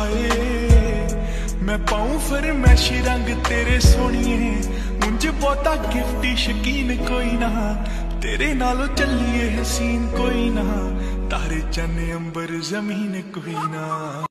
ਹਾਏ, ਮੈਂ ਪਾਉਂ ਫਰਮੈਸ਼ ਰੰਗ ਤੇਰੇ ਸੋਹਣੀਏ। ਉਂਝ ਬਹੁਤਾ ਗਿਫਟੀ ਸ਼ਕੀਨ ਕੋਈ ਨਾ। ਤੇਰੇ ਨਾਲੋਂ ਚੱਲੀਏ ਹਸੀਨ ਕੋਈ ਨਾ। ਤਾਰੇ ਚੰਨ ਅੰਬਰ ਜ਼ਮੀਨ ਕੋਈ ਨਾ।